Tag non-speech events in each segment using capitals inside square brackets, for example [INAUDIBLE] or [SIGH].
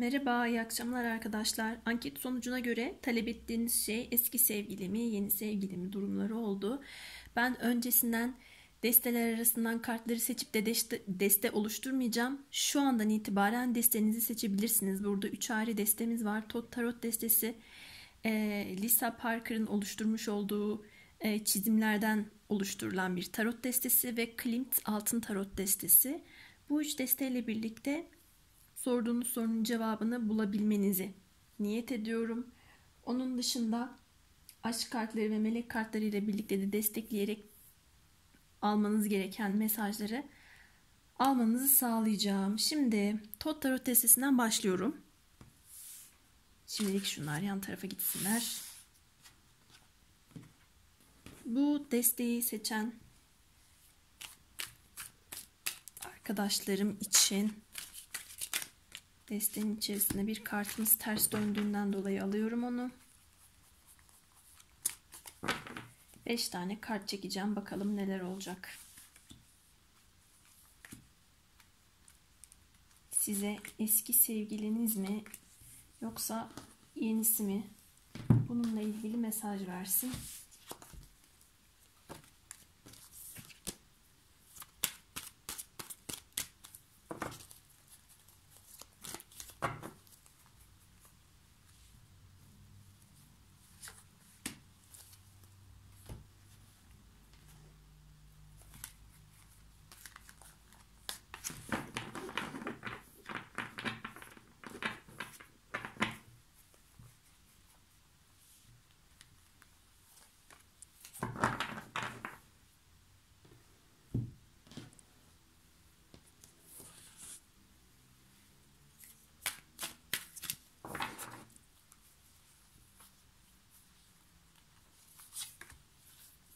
Merhaba, iyi akşamlar arkadaşlar. Anket sonucuna göre talep ettiğiniz şey eski sevgili mi, yeni sevgili mi durumları oldu. Ben öncesinden desteler arasından kartları seçip de deste, deste oluşturmayacağım. Şu andan itibaren destenizi seçebilirsiniz. Burada 3 ayrı destemiz var. Tot Tarot destesi, e, Lisa Parker'ın oluşturmuş olduğu e, çizimlerden oluşturulan bir tarot destesi ve Klimt Altın Tarot destesi. Bu üç desteyle birlikte sorduğunuz sorunun cevabını bulabilmenizi niyet ediyorum. Onun dışında aşk kartları ve melek kartları ile birlikte de destekleyerek almanız gereken mesajları almanızı sağlayacağım. Şimdi Tot Tarot testisinden başlıyorum. Şimdilik şunlar yan tarafa gitsinler. Bu desteği seçen arkadaşlarım için Destenin içerisinde bir kartımız ters döndüğünden dolayı alıyorum onu. 5 tane kart çekeceğim. Bakalım neler olacak. Size eski sevgiliniz mi yoksa yenisi mi bununla ilgili mesaj versin.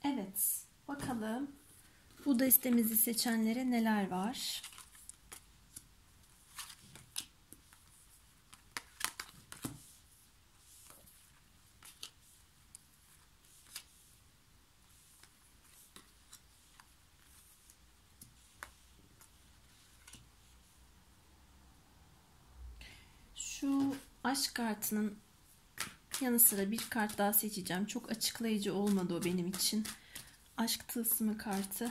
Evet, bakalım bu destemizi seçenlere neler var? Şu aşk kartının yanı sıra bir kart daha seçeceğim. Çok açıklayıcı olmadı o benim için. Aşk tılsımı kartı.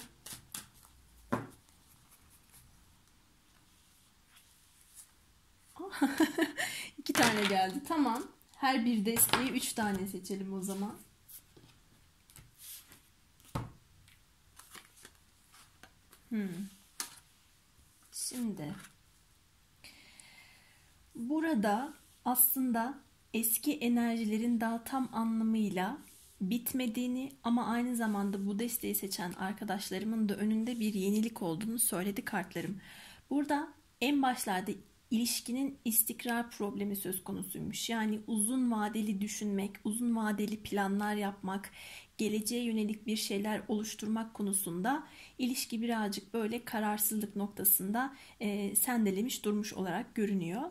[LAUGHS] İki tane geldi. Tamam. Her bir desteği üç tane seçelim o zaman. Hmm. Şimdi burada aslında eski enerjilerin daha tam anlamıyla bitmediğini ama aynı zamanda bu desteği seçen arkadaşlarımın da önünde bir yenilik olduğunu söyledi kartlarım. Burada en başlarda ilişkinin istikrar problemi söz konusuymuş. Yani uzun vadeli düşünmek, uzun vadeli planlar yapmak, geleceğe yönelik bir şeyler oluşturmak konusunda ilişki birazcık böyle kararsızlık noktasında e, sendelemiş durmuş olarak görünüyor.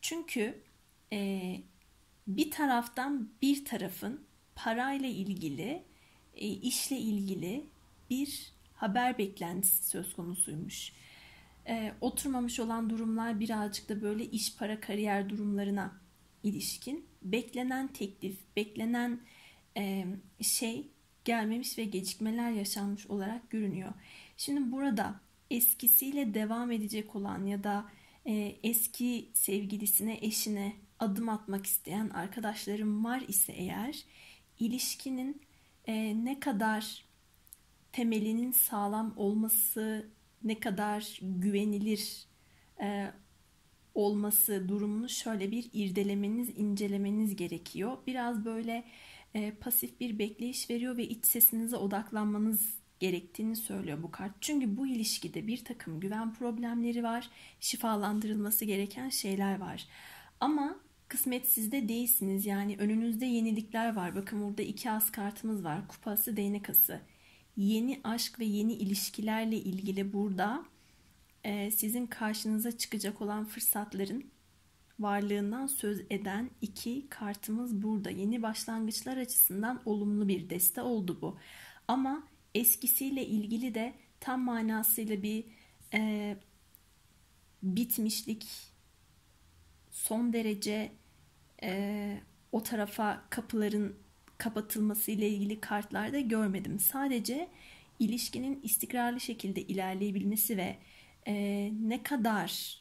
Çünkü e, bir taraftan bir tarafın parayla ilgili, e, işle ilgili bir haber beklentisi söz konusuymuş. E, oturmamış olan durumlar birazcık da böyle iş, para, kariyer durumlarına ilişkin. Beklenen teklif, beklenen e, şey gelmemiş ve gecikmeler yaşanmış olarak görünüyor. Şimdi burada eskisiyle devam edecek olan ya da eski sevgilisine, eşine adım atmak isteyen arkadaşlarım var ise eğer ilişkinin e, ne kadar temelinin sağlam olması, ne kadar güvenilir e, olması durumunu şöyle bir irdelemeniz, incelemeniz gerekiyor. Biraz böyle e, pasif bir bekleyiş veriyor ve iç sesinize odaklanmanız gerektiğini söylüyor bu kart. Çünkü bu ilişkide bir takım güven problemleri var, şifalandırılması gereken şeyler var. Ama kısmet sizde değilsiniz. Yani önünüzde yenilikler var. Bakın burada iki as kartımız var. Kupası, değnek ası. Yeni aşk ve yeni ilişkilerle ilgili burada e, sizin karşınıza çıkacak olan fırsatların varlığından söz eden iki kartımız burada. Yeni başlangıçlar açısından olumlu bir deste oldu bu. Ama eskisiyle ilgili de tam manasıyla bir e, bitmişlik son derece e, o tarafa kapıların kapatılması ile ilgili kartlarda görmedim. Sadece ilişkinin istikrarlı şekilde ilerleyebilmesi ve e, ne kadar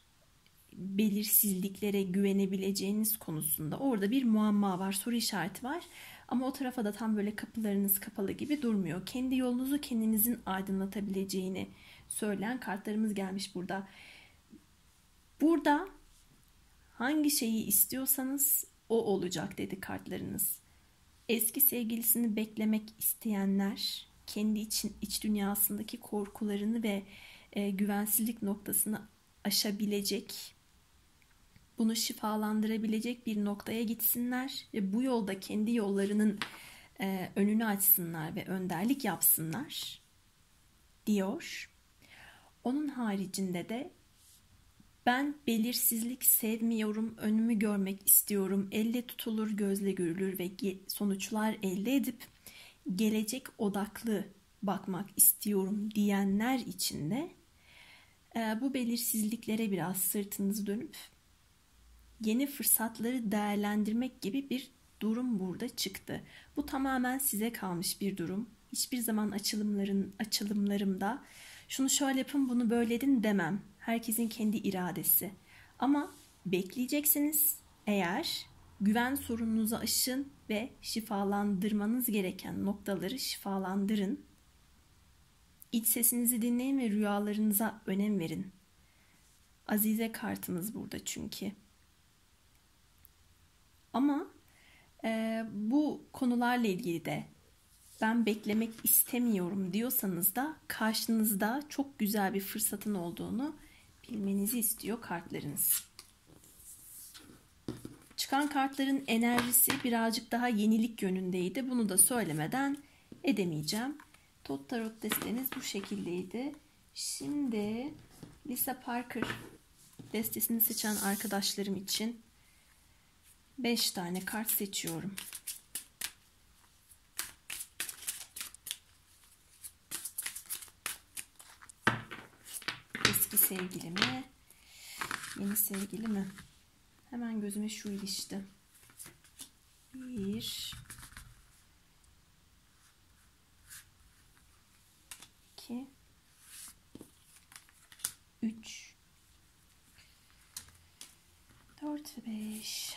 belirsizliklere güvenebileceğiniz konusunda orada bir muamma var, soru işareti var. Ama o tarafa da tam böyle kapılarınız kapalı gibi durmuyor. Kendi yolunuzu kendinizin aydınlatabileceğini söyleyen kartlarımız gelmiş burada. Burada hangi şeyi istiyorsanız o olacak dedi kartlarınız. Eski sevgilisini beklemek isteyenler kendi için iç dünyasındaki korkularını ve e, güvensizlik noktasını aşabilecek, bunu şifalandırabilecek bir noktaya gitsinler ve bu yolda kendi yollarının e, önünü açsınlar ve önderlik yapsınlar diyor. Onun haricinde de ben belirsizlik sevmiyorum, önümü görmek istiyorum, elle tutulur, gözle görülür ve sonuçlar elde edip gelecek odaklı bakmak istiyorum diyenler için de e, bu belirsizliklere biraz sırtınızı dönüp yeni fırsatları değerlendirmek gibi bir durum burada çıktı. Bu tamamen size kalmış bir durum. Hiçbir zaman açılımların açılımlarımda şunu şöyle yapın bunu böyle edin demem. Herkesin kendi iradesi. Ama bekleyeceksiniz eğer güven sorununuzu aşın ve şifalandırmanız gereken noktaları şifalandırın. İç sesinizi dinleyin ve rüyalarınıza önem verin. Azize kartımız burada çünkü. Ama e, bu konularla ilgili de ben beklemek istemiyorum diyorsanız da karşınızda çok güzel bir fırsatın olduğunu bilmenizi istiyor kartlarınız. Çıkan kartların enerjisi birazcık daha yenilik yönündeydi. Bunu da söylemeden edemeyeceğim. Tot Tarot desteniz bu şekildeydi. Şimdi Lisa Parker destesini seçen arkadaşlarım için 5 tane kart seçiyorum. Eski sevgili mi? Yeni sevgili mi? Hemen gözüme şu ilişti. Bir. iki. Üç. Dört ve beş.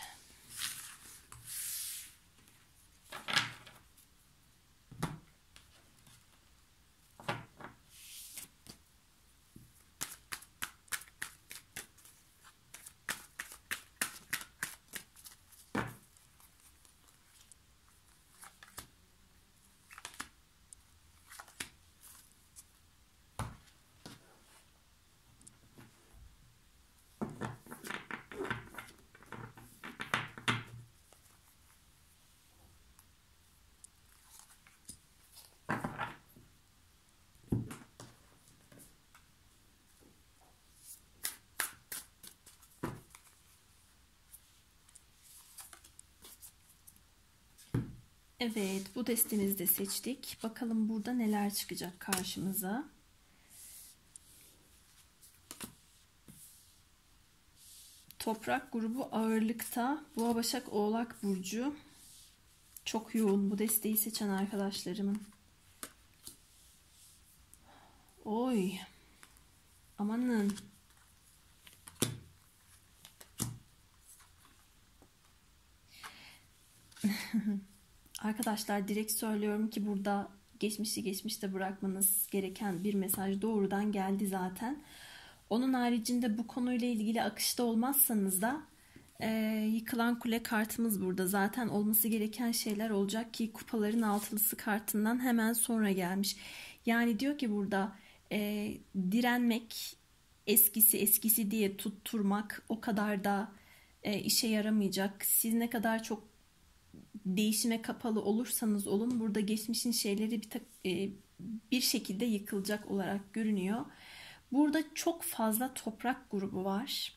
Evet bu destemizi de seçtik. Bakalım burada neler çıkacak karşımıza. Toprak grubu ağırlıkta. Boğa Başak Oğlak Burcu. Çok yoğun bu desteği seçen arkadaşlarımın. Oy. Amanın. [LAUGHS] Arkadaşlar direkt söylüyorum ki burada geçmişi geçmişte bırakmanız gereken bir mesaj doğrudan geldi zaten. Onun haricinde bu konuyla ilgili akışta olmazsanız da e, yıkılan kule kartımız burada. Zaten olması gereken şeyler olacak ki kupaların altılısı kartından hemen sonra gelmiş. Yani diyor ki burada e, direnmek eskisi eskisi diye tutturmak o kadar da e, işe yaramayacak. Siz ne kadar çok değişime kapalı olursanız olun burada geçmişin şeyleri bir, e, bir şekilde yıkılacak olarak görünüyor. Burada çok fazla toprak grubu var.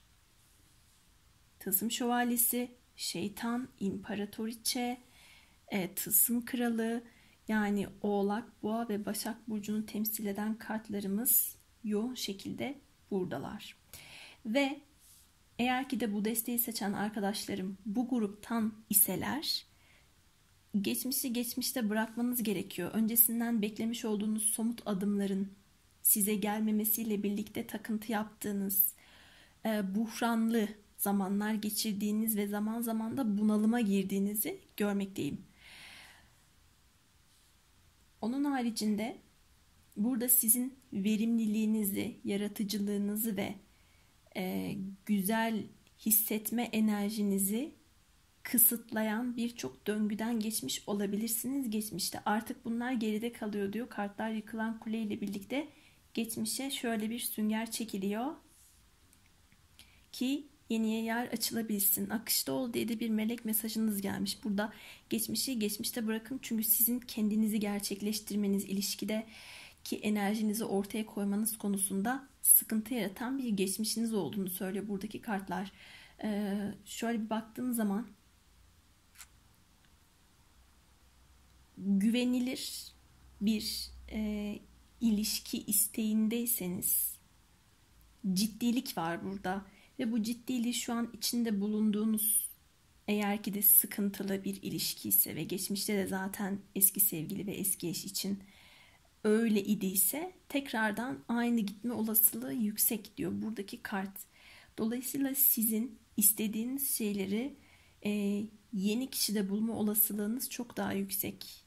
Tılsım şövalyesi, şeytan, imparatoriçe, e, tılsım kralı yani oğlak, boğa ve başak burcunu temsil eden kartlarımız yoğun şekilde buradalar. Ve Eğer ki de bu desteği seçen arkadaşlarım bu gruptan iseler geçmişi geçmişte bırakmanız gerekiyor. Öncesinden beklemiş olduğunuz somut adımların size gelmemesiyle birlikte takıntı yaptığınız, e, buhranlı zamanlar geçirdiğiniz ve zaman zaman da bunalıma girdiğinizi görmekteyim. Onun haricinde burada sizin verimliliğinizi, yaratıcılığınızı ve e, güzel hissetme enerjinizi kısıtlayan birçok döngüden geçmiş olabilirsiniz geçmişte. Artık bunlar geride kalıyor diyor. Kartlar yıkılan kule ile birlikte geçmişe şöyle bir sünger çekiliyor ki yeniye yer açılabilsin. Akışta ol diye de bir melek mesajınız gelmiş. Burada geçmişi geçmişte bırakın çünkü sizin kendinizi gerçekleştirmeniz ilişkide ki enerjinizi ortaya koymanız konusunda sıkıntı yaratan bir geçmişiniz olduğunu söylüyor buradaki kartlar. Ee, şöyle bir baktığınız zaman güvenilir bir e, ilişki isteğindeyseniz ciddilik var burada ve bu ciddiliği şu an içinde bulunduğunuz eğer ki de sıkıntılı bir ilişki ise ve geçmişte de zaten eski sevgili ve eski eş için öyle idiyse tekrardan aynı gitme olasılığı yüksek diyor buradaki kart. Dolayısıyla sizin istediğiniz şeyleri e, yeni kişide bulma olasılığınız çok daha yüksek.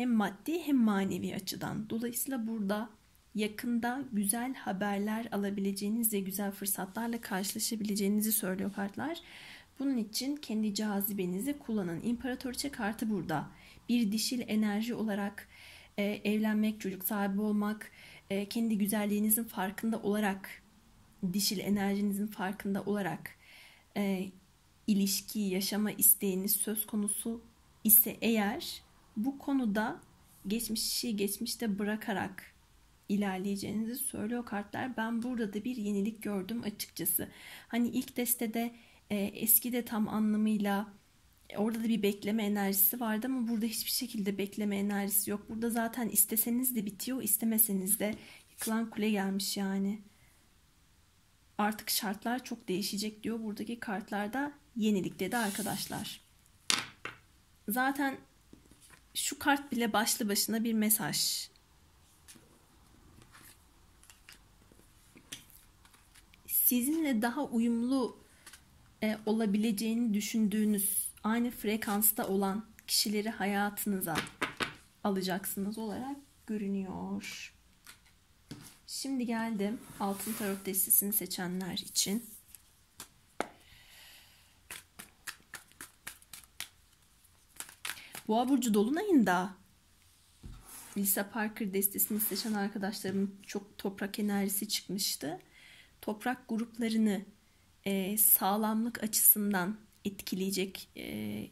Hem maddi hem manevi açıdan. Dolayısıyla burada yakında güzel haberler alabileceğiniz ve güzel fırsatlarla karşılaşabileceğinizi söylüyor kartlar. Bunun için kendi cazibenizi kullanın. İmparatoriçe kartı burada. Bir dişil enerji olarak e, evlenmek, çocuk sahibi olmak, e, kendi güzelliğinizin farkında olarak, dişil enerjinizin farkında olarak e, ilişki yaşama isteğiniz söz konusu ise eğer bu konuda geçmişi geçmişte bırakarak ilerleyeceğinizi söylüyor kartlar. Ben burada da bir yenilik gördüm açıkçası. Hani ilk destede e, eski de tam anlamıyla e, orada da bir bekleme enerjisi vardı ama burada hiçbir şekilde bekleme enerjisi yok. Burada zaten isteseniz de bitiyor, istemeseniz de yıkılan kule gelmiş yani. Artık şartlar çok değişecek diyor buradaki kartlarda yenilik dedi arkadaşlar. Zaten şu kart bile başlı başına bir mesaj. Sizinle daha uyumlu e, olabileceğini düşündüğünüz aynı frekansta olan kişileri hayatınıza alacaksınız olarak görünüyor. Şimdi geldim altın tarot destesini seçenler için. Boğa burcu dolunayında Lisa Parker destesini seçen arkadaşlarım çok toprak enerjisi çıkmıştı. Toprak gruplarını e, sağlamlık açısından etkileyecek e,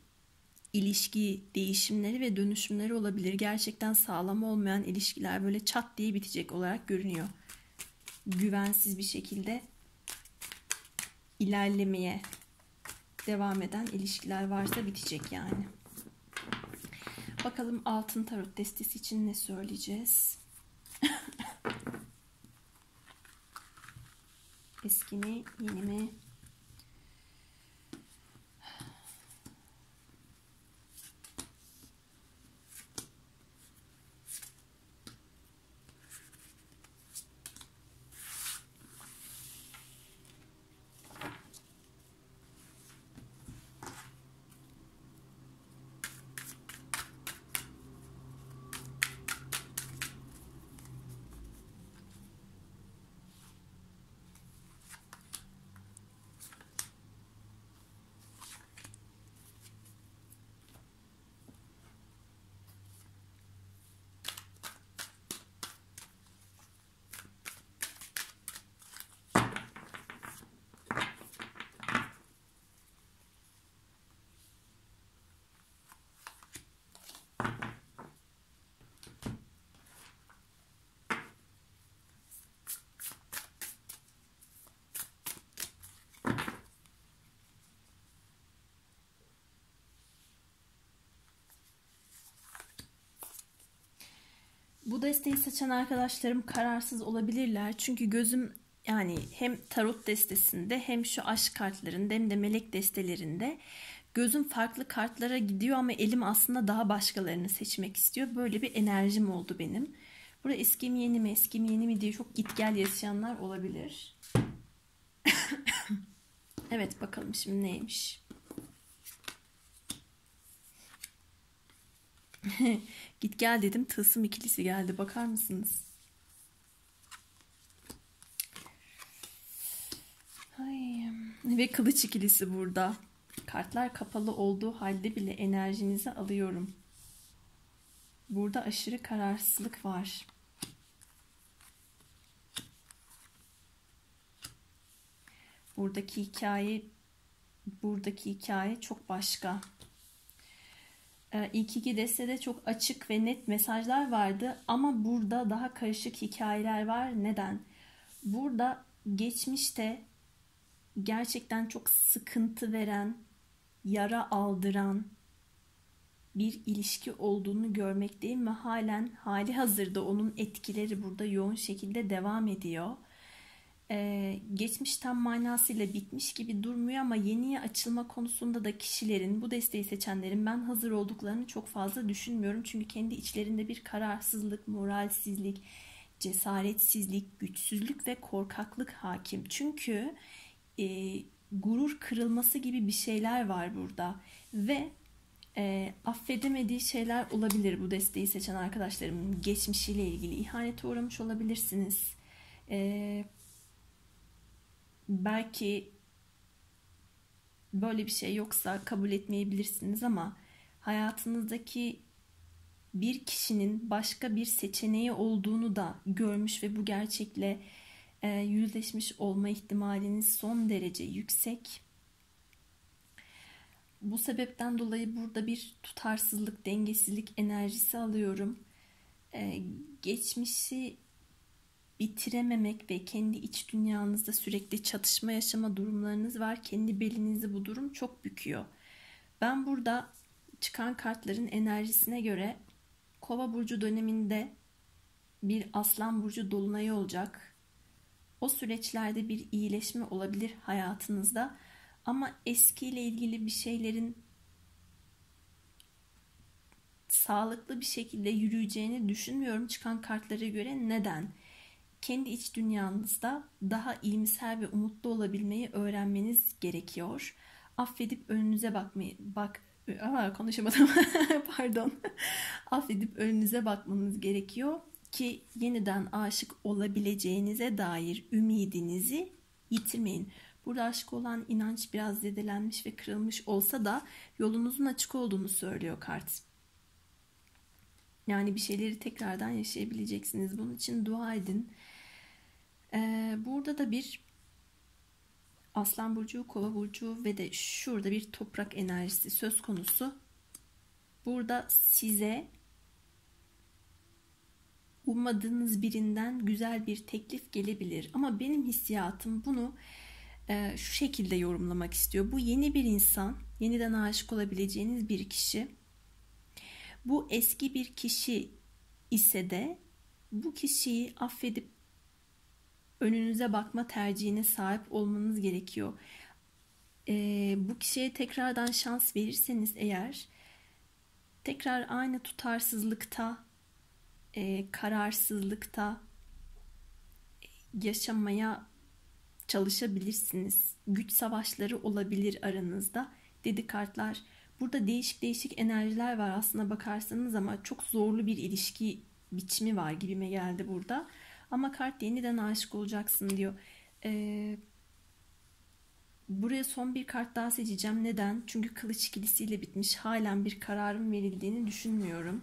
ilişki değişimleri ve dönüşümleri olabilir. Gerçekten sağlam olmayan ilişkiler böyle çat diye bitecek olarak görünüyor. Güvensiz bir şekilde ilerlemeye devam eden ilişkiler varsa bitecek yani. Bakalım altın tarot destesi için ne söyleyeceğiz? [LAUGHS] Eski mi, yeni mi? Bu desteği seçen arkadaşlarım kararsız olabilirler. Çünkü gözüm yani hem tarot destesinde hem şu aşk kartlarında hem de melek destelerinde gözüm farklı kartlara gidiyor ama elim aslında daha başkalarını seçmek istiyor. Böyle bir enerjim oldu benim. Burada eski mi yeni mi eski mi yeni mi diye çok git gel yaşayanlar olabilir. [LAUGHS] evet bakalım şimdi neymiş. [LAUGHS] git gel dedim tılsım ikilisi geldi bakar mısınız? Ay, ve kılıç ikilisi burada. Kartlar kapalı olduğu halde bile enerjinizi alıyorum. Burada aşırı kararsızlık var. Buradaki hikaye buradaki hikaye çok başka. Ee, ilk iki destede çok açık ve net mesajlar vardı ama burada daha karışık hikayeler var. Neden? Burada geçmişte gerçekten çok sıkıntı veren, yara aldıran bir ilişki olduğunu görmekteyim ve halen hali hazırda onun etkileri burada yoğun şekilde devam ediyor. Ee, geçmiş tam manasıyla bitmiş gibi durmuyor ama yeniye açılma konusunda da kişilerin, bu desteği seçenlerin ben hazır olduklarını çok fazla düşünmüyorum. Çünkü kendi içlerinde bir kararsızlık, moralsizlik, cesaretsizlik, güçsüzlük ve korkaklık hakim. Çünkü e, gurur kırılması gibi bir şeyler var burada ve e, affedemediği şeyler olabilir bu desteği seçen arkadaşlarımın geçmişiyle ilgili ihanete uğramış olabilirsiniz. E, belki böyle bir şey yoksa kabul etmeyebilirsiniz ama hayatınızdaki bir kişinin başka bir seçeneği olduğunu da görmüş ve bu gerçekle e, yüzleşmiş olma ihtimaliniz son derece yüksek. Bu sebepten dolayı burada bir tutarsızlık, dengesizlik enerjisi alıyorum. E, geçmişi bitirememek ve kendi iç dünyanızda sürekli çatışma yaşama durumlarınız var. Kendi belinizi bu durum çok büküyor. Ben burada çıkan kartların enerjisine göre Kova burcu döneminde bir Aslan burcu dolunayı olacak o süreçlerde bir iyileşme olabilir hayatınızda. Ama eskiyle ilgili bir şeylerin sağlıklı bir şekilde yürüyeceğini düşünmüyorum çıkan kartlara göre. Neden? Kendi iç dünyanızda daha iyimser ve umutlu olabilmeyi öğrenmeniz gerekiyor. Affedip önünüze bakmayı bak Aa, konuşamadım. [LAUGHS] Pardon. Affedip önünüze bakmanız gerekiyor ki yeniden aşık olabileceğinize dair ümidinizi yitirmeyin. Burada aşık olan inanç biraz zedelenmiş ve kırılmış olsa da yolunuzun açık olduğunu söylüyor kart. Yani bir şeyleri tekrardan yaşayabileceksiniz. Bunun için dua edin. Ee, burada da bir Aslan Burcu, Kova Burcu ve de şurada bir toprak enerjisi söz konusu. Burada size ummadığınız birinden güzel bir teklif gelebilir. Ama benim hissiyatım bunu e, şu şekilde yorumlamak istiyor. Bu yeni bir insan, yeniden aşık olabileceğiniz bir kişi. Bu eski bir kişi ise de bu kişiyi affedip önünüze bakma tercihine sahip olmanız gerekiyor. E, bu kişiye tekrardan şans verirseniz eğer tekrar aynı tutarsızlıkta e, kararsızlıkta yaşamaya çalışabilirsiniz. Güç savaşları olabilir aranızda. Dedi kartlar. Burada değişik değişik enerjiler var aslında bakarsanız ama çok zorlu bir ilişki biçimi var gibime geldi burada. Ama kart yeniden aşık olacaksın diyor. Ee, buraya son bir kart daha seçeceğim. Neden? Çünkü kılıç ikilisiyle bitmiş. Halen bir kararın verildiğini düşünmüyorum.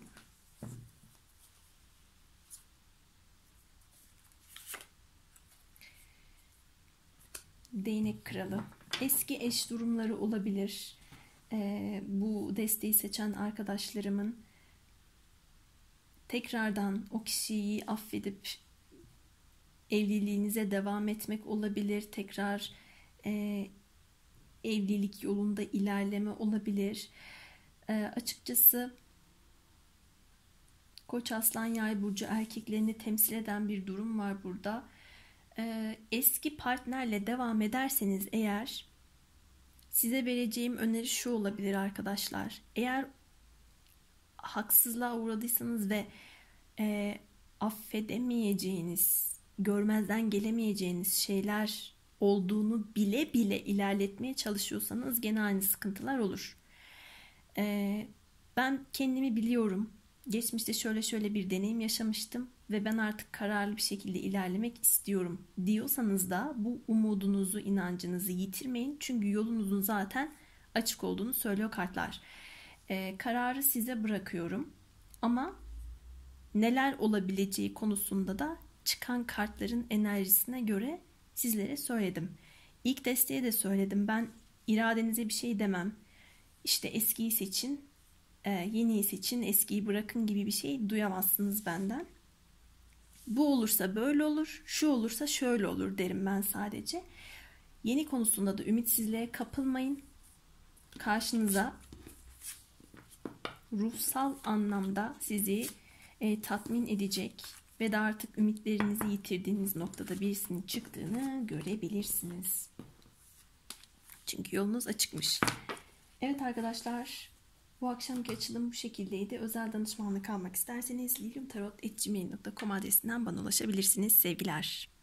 değnek kralı. Eski eş durumları olabilir. Ee, bu desteği seçen arkadaşlarımın tekrardan o kişiyi affedip evliliğinize devam etmek olabilir. Tekrar e, evlilik yolunda ilerleme olabilir. E, açıkçası Koç Aslan Yay burcu erkeklerini temsil eden bir durum var burada Ee, eski partnerle devam ederseniz eğer size vereceğim öneri şu olabilir arkadaşlar. Eğer haksızlığa uğradıysanız ve e, affedemeyeceğiniz, görmezden gelemeyeceğiniz şeyler olduğunu bile bile ilerletmeye çalışıyorsanız gene aynı sıkıntılar olur. E, ben kendimi biliyorum. Geçmişte şöyle şöyle bir deneyim yaşamıştım ve ben artık kararlı bir şekilde ilerlemek istiyorum diyorsanız da bu umudunuzu, inancınızı yitirmeyin. Çünkü yolunuzun zaten açık olduğunu söylüyor kartlar. Ee, kararı size bırakıyorum ama neler olabileceği konusunda da çıkan kartların enerjisine göre sizlere söyledim. İlk desteğe de söyledim. Ben iradenize bir şey demem. İşte eskiyi seçin, e, yeniyi seçin, eskiyi bırakın gibi bir şey duyamazsınız benden. Bu olursa böyle olur, şu olursa şöyle olur derim ben sadece. Yeni konusunda da ümitsizliğe kapılmayın. Karşınıza ruhsal anlamda sizi e, tatmin edecek ve de artık ümitlerinizi yitirdiğiniz noktada birisinin çıktığını görebilirsiniz. Çünkü yolunuz açıkmış. Evet arkadaşlar bu akşamki açılım bu şekildeydi. Özel danışmanlık almak isterseniz lilyumtarot.gmail.com adresinden bana ulaşabilirsiniz. Sevgiler.